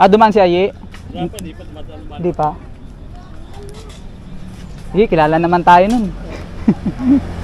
Ah, dumaan si Ayi? Di pa. Hindi pa. Sige, kilala naman tayo nun.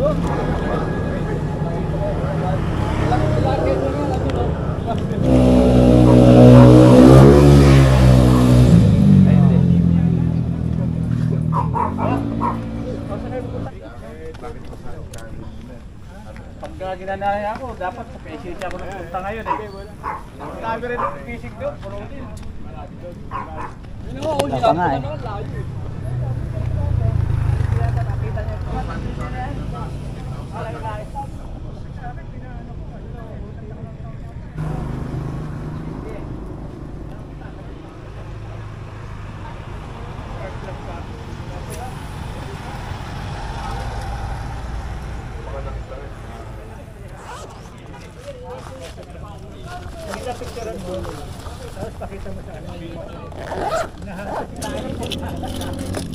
Pagka ginanaya ako, dapat sa PCC ako nagpunta ngayon eh. Marami rin ang pisig doon, puro din. Wala pa nga eh.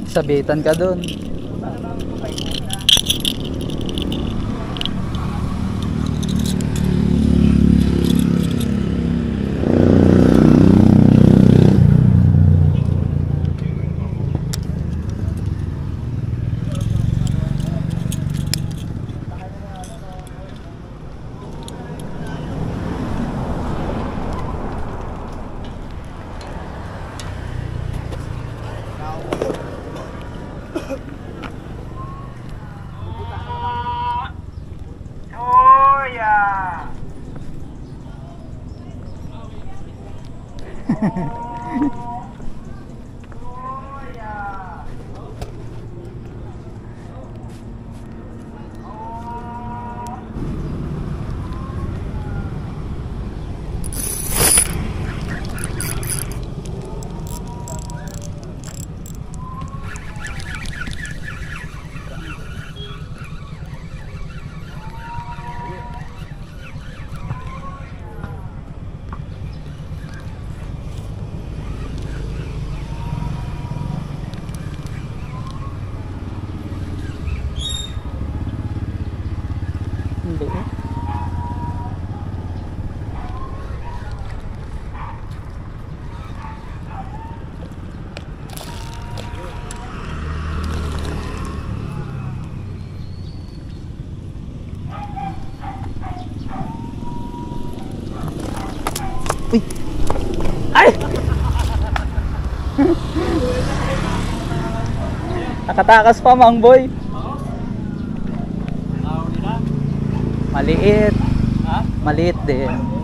Sabitan ka dun. Hindi eh. Uy! Ay! Nakatakas pa, Mang Boy. Maliit. Ha? Maliit din.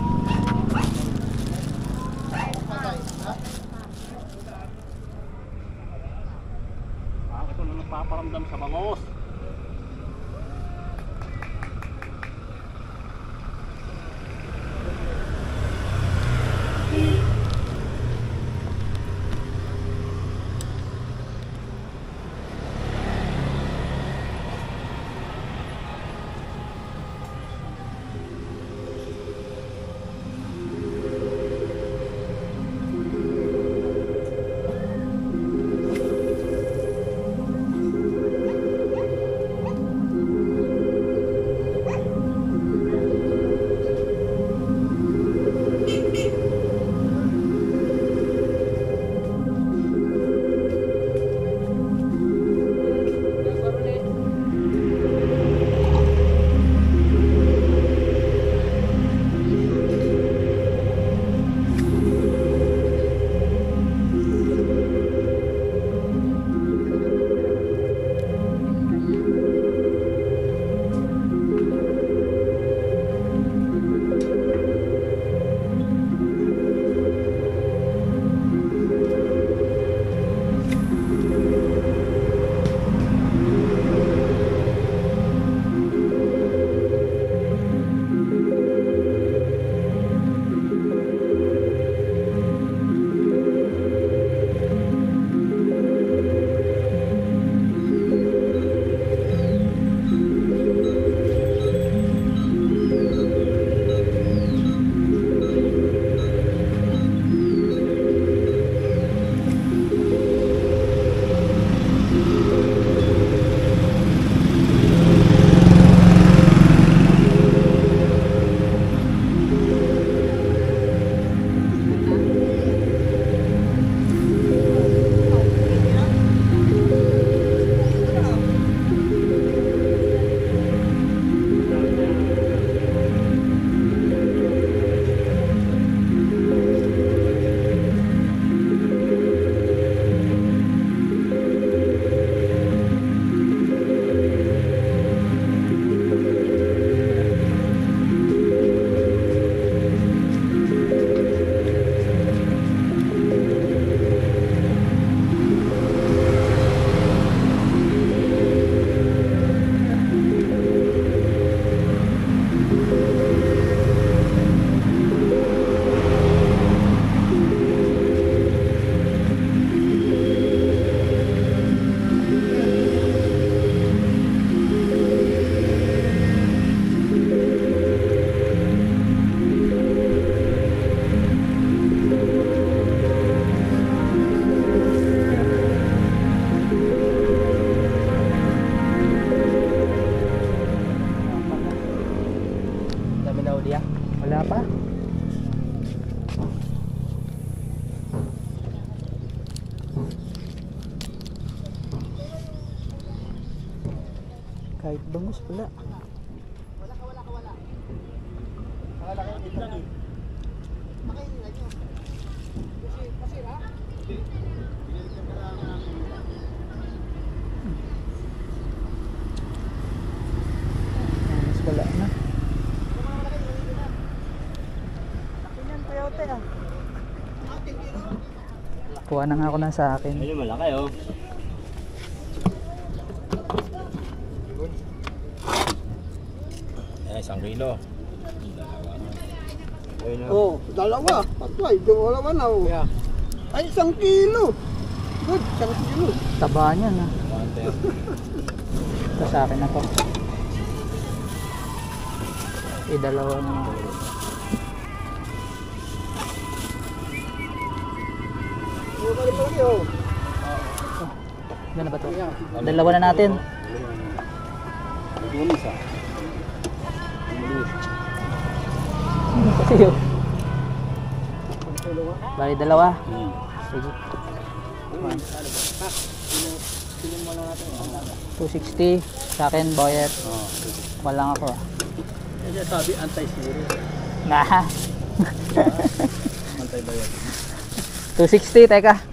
Kahit bangus wala. Bangus wala na. Kuha na nga ako ng sa akin. Ayun, malaki oh. Ayan, isang kilo. Ayun na. Oh, dalawa. Patway, dalawa na oh. Kuya, Ay, isang kilo. Good, isang kilo. Taba niya na. Ito sa akin na to. Eh, dalawa na. Oh, balik lagi oh. Ba to? Dalawa na natin. Lumis ah. Kasi yun. Bali dalawa. Sige. 260 sa akin, Boyet. Walang ako. Kaya sabi anti-series. Nah. Anti-bayad. 260, teka.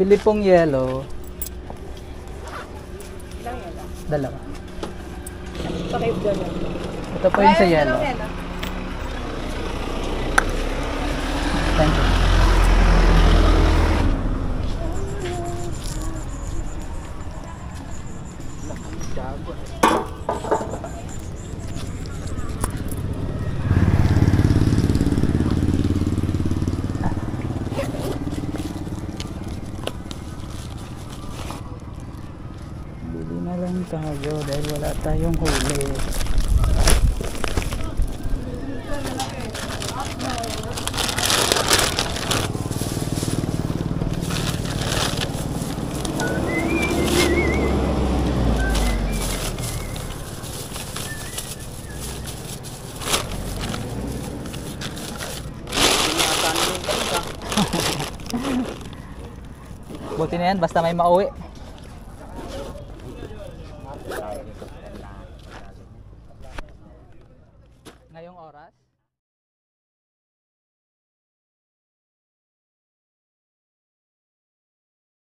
Pabili pong yellow. Dalawa. Pakip doon. Ito po yung sa yellow. Thank you. Bili na lang tayo dahil wala tayong huli. Buti na yan, basta may mauwi.